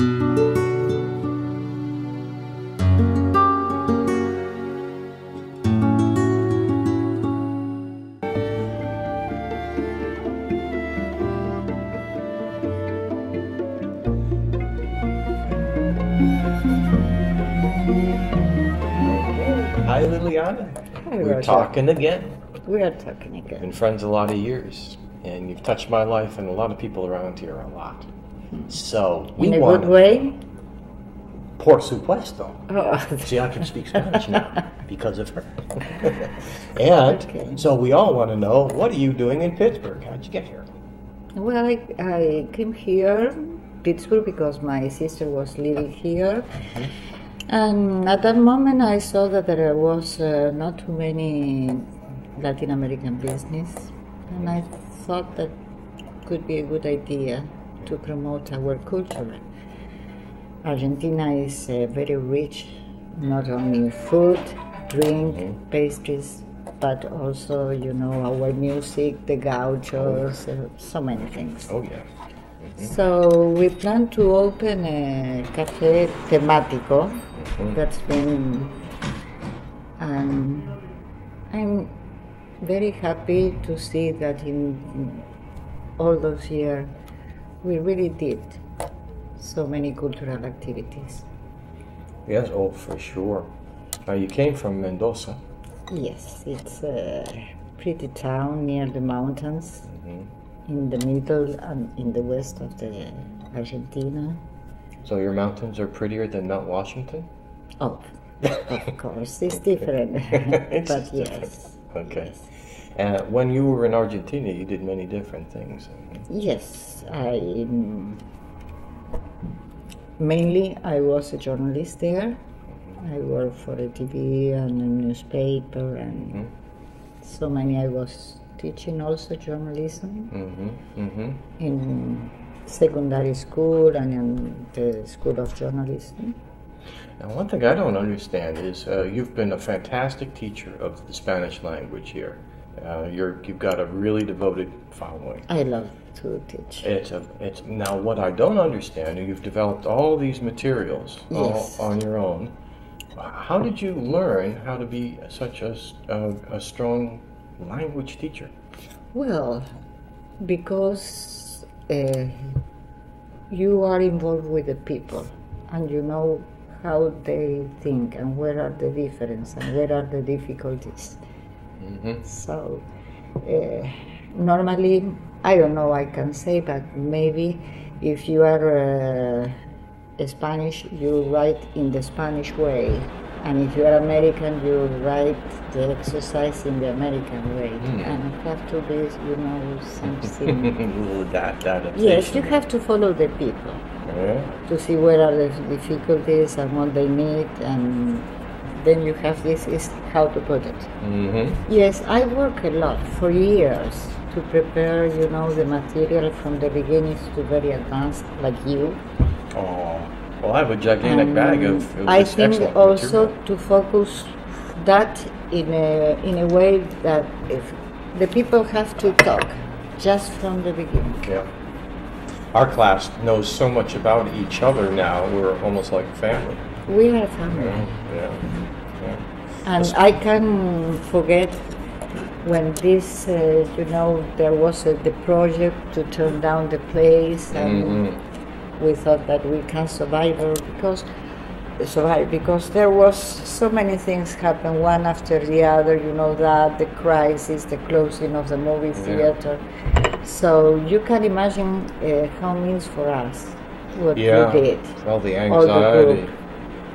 Hi, Liliana. Hi, We're Roger. talking again. We are talking again. Been friends a lot of years, and you've touched my life and a lot of people around here a lot. So we In a want good way? por supuesto. Oh, See, I can speak Spanish now because of her. and Okay. so we all want to know what are you doing in Pittsburgh? How'd you get here? well, I, I came here, Pittsburgh, because my sister was living here. And at that moment, I saw that there was uh, not too many Latin American business. And I thought that could be a good idea to promote our culture. Argentina is uh, very rich, not only in food, drink, pastries, but also, you know, our music, the gauchos, uh, so many things. Oh yeah. So we plan to open a cafe temático that's been, and I'm very happy to see that in all those years we really did so many cultural activities. Yes, oh for sure. Now you came from Mendoza. Yes, it's a pretty town near the mountains, mm-hmm. in the middle and in the west of the Argentina. So your mountains are prettier than Mount Washington? Oh, of course, it's different, but yes. Okay. Uh, when you were in Argentina, you did many different things. Yes, I mm, mainly I was a journalist there. I worked for a TV and a newspaper and so many. I was teaching also journalism Mm-hmm. Mm-hmm. in secondary school and in the school of journalism. Now, one thing I don't understand is uh, you've been a fantastic teacher of the Spanish language here. Uh, you're, you've got a really devoted following. I love to teach. It's a, it's now what I don't understand. You've developed all these materials Yes. all on your own. How did you learn how to be such a strong language teacher? Well, because uh, you are involved with the people and you know how they think and where are the differences and where are the difficulties. Mm-hmm. So, uh, normally, I don't know, I can say, but maybe if you are uh, Spanish, you write in the Spanish way. And if you are American, you write the exercise in the American way. And have to be, you know, something. that, that yes, you have to follow the people Yeah. to see where are the difficulties and what they need, and then you have this is how to put it. Mm-hmm. Yes, I work a lot for years to prepare, you know, the material from the beginnings to very advanced, like you. Oh, well, I have a gigantic bag of. of I think also material. to focus that in a in a way that if the people have to talk just from the beginning. Yeah. Our class knows so much about each other now. We're almost like a family. We are a family. Yeah. yeah. And I can forget when this, uh, you know, there was uh, the project to turn down the place, and Mhm. we thought that we can survive because survive because there was so many things happen one after the other. You know that the crisis, the closing of the movie theater. So you can imagine uh, how it means for us what Yeah. we did. All the All the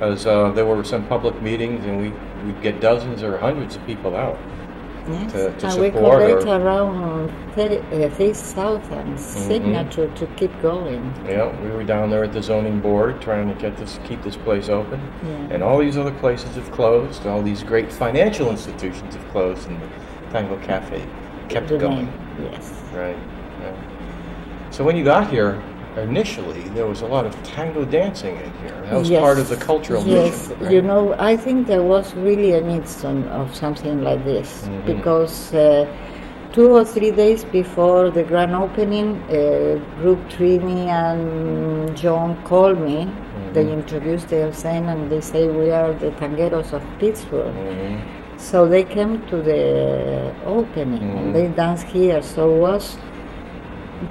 As uh, there were some public meetings, and we we'd get dozens or hundreds of people out. Yes. to- to and we support collect or- around 30, uh, 3,000 signature to keep going. Yeah, we were down there at the zoning board trying to get this, keep this place open, Yeah. and all these other places have closed. All these great financial institutions have closed, and the Tango Cafe kept The going. name, Yes. Right. Yeah. So when you got here, initially there was a lot of tango dancing in here. That was Yes. part of the cultural Yes, mission. right? you know, I think there was really a need some, of something like this Mhm. because uh, two or three days before the grand opening, uh, Group Trini and and John called me. They introduced themselves and they say we are the tangueros of Pittsburgh. Mhm. So they came to the opening and they danced here. So it was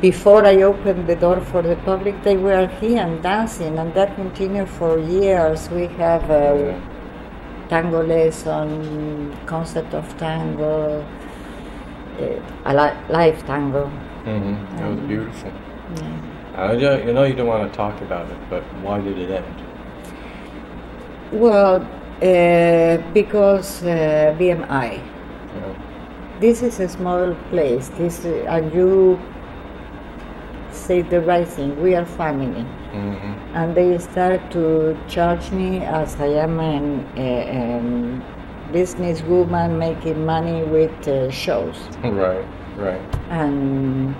before I opened the door for the public, they were here and dancing, and that continued for years. We have a tango lesson, concept of tango, uh, a li- live tango. Mhm. That was beautiful. Yeah. I don't, you know you don't want to talk about it, but why did it end? Well, uh, because uh, BMI. Know? This is a small place. This uh, and you say the right thing. We are family, Mhm. and they start to charge me as I am a, businesswoman making money with uh, shows, Right, right. and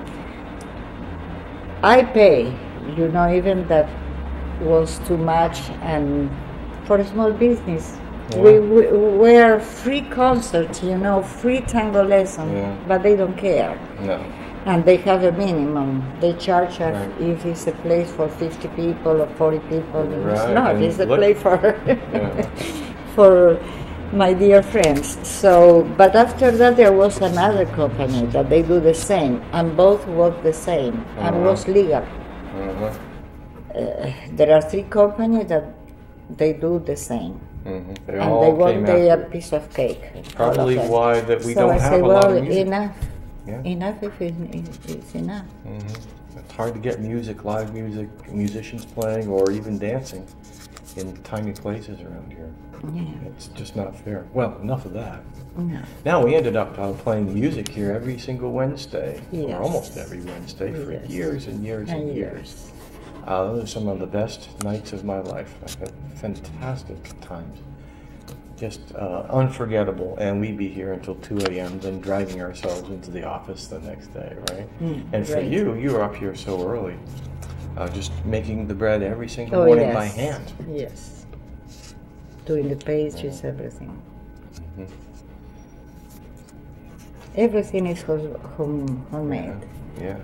I pay. You know, even that was too much, and for a small business. We, we were free concerts, you know, free tango lesson, Yeah. but they don't care. No. And they have a minimum. They charge us Right. if it's a place for 50 people or 40 people. It's Right, not. and It's a place for Yeah. for my dear friends. So, but after that, there was another company that they do the same, and both work the same, and Uh-huh. was legal. Uh-huh. There are three companies that they do the same, Mhm. They and they want they a piece of cake. of Probably why that we so don't I have say, a well, lot of music. enough. Yeah. Enough if it, it- it's enough. Mhm. It's hard to get music, live music, musicians playing, or even dancing in tiny places around here. Yeah. It's just not fair. Well, enough of that. No. Now we ended up uh, playing music here every single Wednesday, Yes. or almost every Wednesday, for Yes. years and years and, And years. years. Uh, those are some of the best nights of my life. I've had fantastic times. Just uh, unforgettable. And we'd be here until 2 a.m., then dragging ourselves into the office the next day, right? Mm, and for right. you, you were up here so early, uh, just making the bread every single Oh, morning yes. by hand. Yes. Doing the pastries, everything. Mhm. Everything is home, home, homemade. Yeah.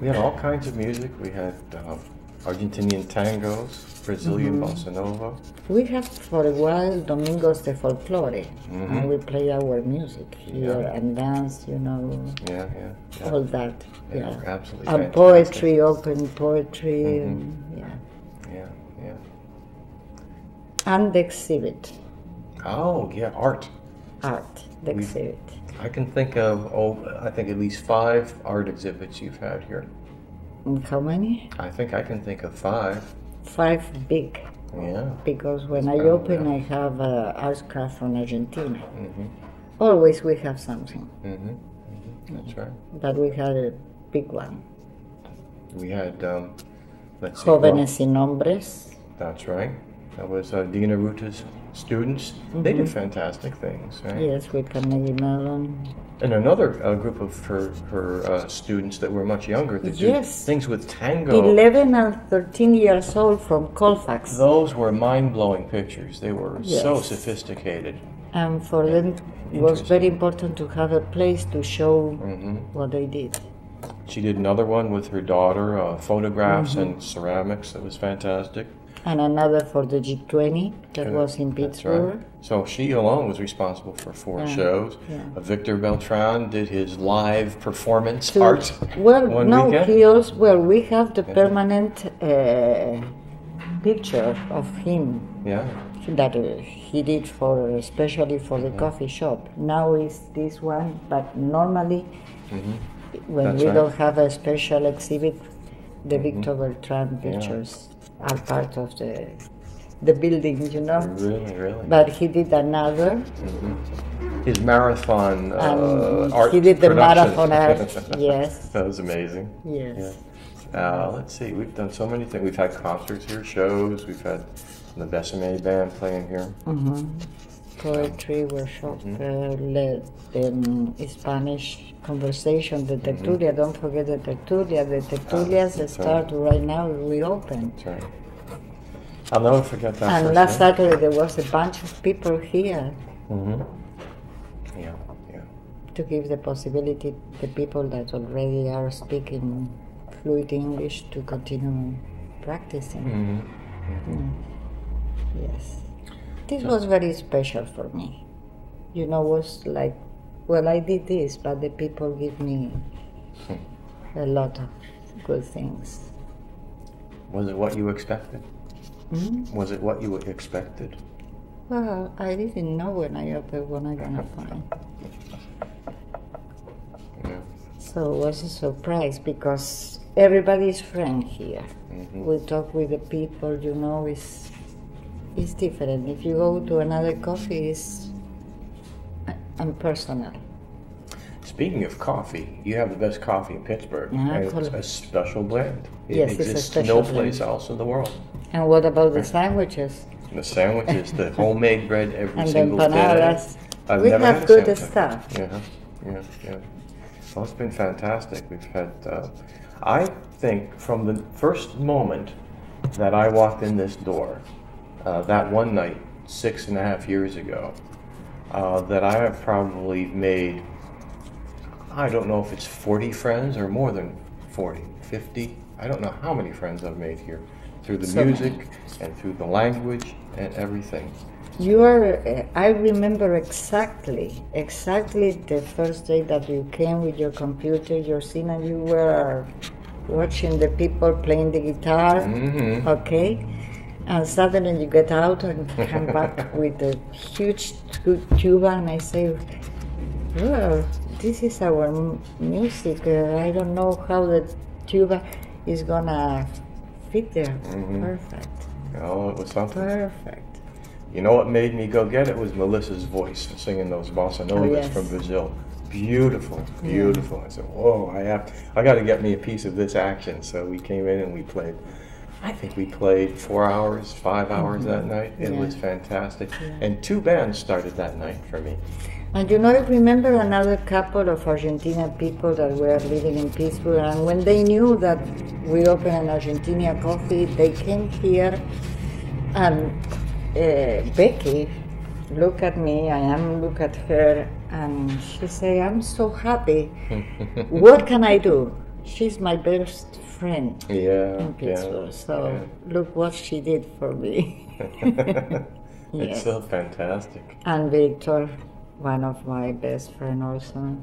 We had all kinds of music. We had uh, Argentinian tangos, Brazilian Mm-hmm. bossa nova. We have for a while Domingos de Folklore, and we play our music here Mm-hmm. Yeah. and dance, you know, Yeah, yeah. yeah. all that. Yeah, Yeah. absolutely And fantastic. poetry, open poetry, Mm-hmm. and, yeah. Yeah, yeah. And the exhibit, Oh, yeah, art. art, the We- exhibit. I can think of, oh, I think at least five art exhibits you've had here. How many? I think I can think of five. Five big. Yeah. Because when I open. I have uh, art craft from Argentina. Mm-hmm. Always we have something, Mm-hmm. mm-hmm. That's right. but we had a big one. We had, um, let's see. well, Jóvenes sin nombres. that's right. That was uh, Dina Ruta's students. They did fantastic things, right? Mm-hmm. Yes, with Carnegie Mellon. And another uh, group of her, her uh, students that were much younger that Yes. did things with tango. 11 and 13 years old from Colfax. Those were mind-blowing pictures. They were so sophisticated. And for them, it was very important to have a place to show hmm what they did. She did another one with her daughter, uh, photographs Mm-hmm. and ceramics. That was fantastic. And another for the G20 that was in Pittsburgh. right. So she alone was responsible for four Yeah, shows. yeah. Uh, Victor Beltran did his live performance To- art. Well, one no, weekend. he also, well, we have the permanent uh, picture of him Yeah. that uh, he did for, especially for the coffee shop. Now is this one, but normally when Mm-hmm. That's we right. don't have a special exhibit, the Victor Beltran pictures are part of the the building, you know. Really, really. But he did another, His marathon uh, art he did the production. marathon art. yes, that was amazing. yes. Uh, let's see, we've done so many things. We've had concerts here, shows. We've had the Besame band playing here. Poetry workshop, Mm-hmm. uh, le, um, Spanish conversation, the Mm-hmm. tertulia. Don't forget the tertulia. The tertulias that's start right now. We open. That's right. I'll never forget that. And last. Saturday there was a bunch of people here Mhm. Yeah, yeah. to give the possibility the people that already are speaking fluid English to continue practicing. Mhm. Mm. Yes. This was very special for me. You know, was like, well, I did this, but the people give me a lot of good things. Was it what you expected? Mm? Was it what you expected? Well, I didn't know when I opened what I'm gonna find. Yeah. So it was a surprise because everybody's friend here. Mhm. We talk with the people, you know, it's, it's different. If you go to another coffee, it's impersonal. Speaking of coffee, you have the best coffee in Pittsburgh. Yeah, it's a special blend. It Yes, it's a exists special no blend. place else in the world. And what about the sandwiches? The sandwiches, the homemade bread every And the single day. empanadas? I've We have good stuff. Yeah, yeah, yeah. Well, it's been fantastic. We've had, uh, I think from the first moment that I walked in this door, uh, that one night, six and a half years ago, uh, that I have probably made, I don't know if it's 40 friends or more than 40, 50. I don't know how many friends I've made here through the So music many. and through the language and everything. You are, uh, I remember exactly, exactly the first day that you came with your computer, your scene, and you were watching the people playing the guitar, Mm-hmm. okay? And suddenly you get out and come back with a huge tu- tuba, and I say, well, this is our m- music. Uh, I don't know how the tuba is gonna fit there. Mhm. Perfect, Oh, it was something. perfect. You know what made me go get it was Melissa's voice singing those bossa novas Oh, yes. from Brazil. Beautiful, beautiful. I said, "Whoa! I have, to, I got to get me a piece of this action." So we came in and we played. I think we played four hours, five hours that night. It. Yeah. was fantastic, and two bands started that night for me. And you know, I remember another couple of Argentina people that were living in Pittsburgh, and when they knew that we opened an Argentina coffee, they came here, and uh, Becky look at me, I am look at her, and she say, "I'm so happy. what can I do?" She's my best friend Yeah, in Pittsburgh, yeah, so look what she did for me. yeah. it's so fantastic. and Victor, one of my best friend also.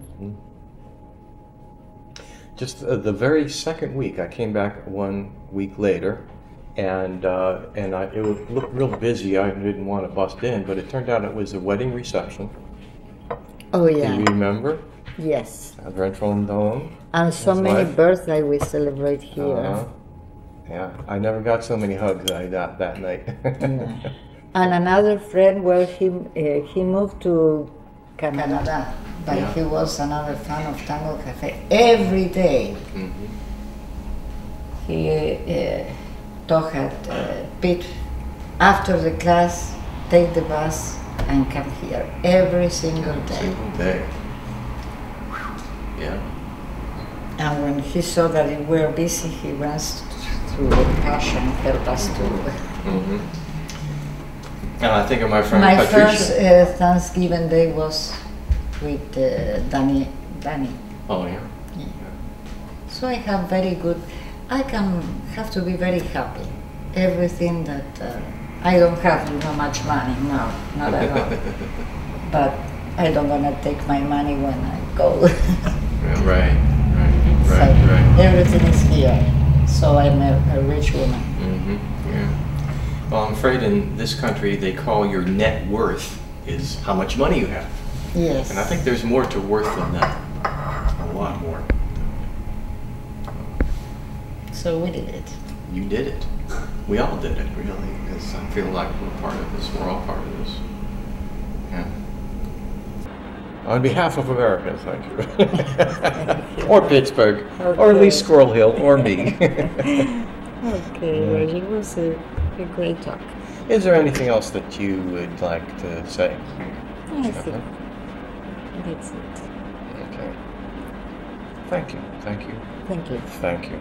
Just uh, the very second week, I came back one week later, and uh, and I, it would look real busy. I didn't want to bust in, but it turned out it was a wedding reception. Oh Do yeah, you remember? Yes. At Red Dome. And so That's many life. birthday we celebrate here. Uh-huh. Yeah, I never got so many hugs that I got that night. And another friend, well, he uh, he moved to Canada, but Yeah. he was another fan of Tango Cafe. Every day Mhm. he uh, taught at uh, Pitt after the class, take the bus and come here every single day. Single day. Yeah. And when he saw that we were busy, he runs through the passion, help us to. hmm And I think of my friend My Patricia. first uh, Thanksgiving day was with uh, Danny. Danny. Oh yeah. So I have very good. I can have to be very happy. Everything that uh, I don't have, you know, much money. No, not at all. but I don't wanna take my money when I go. Yeah, right. Right. so Right. Right. everything is here. So I'm a, a rich woman. Mm-hmm. Yeah. Well, I'm afraid in this country they call your net worth is how much money you have, Yes. and I think there's more to worth than that. A lot more. so we did it. You did it. We all did it, really, because I feel like we're part of this. We're all part of this. Yeah. On behalf of America, thank you. or Pittsburgh, or at least Squirrel Hill, or me. Okay, well, mm. it was a, a great talk. Is there anything else that you would like to say? I think that's it. Okay. Thank you. Thank you. Thank you. Thank you.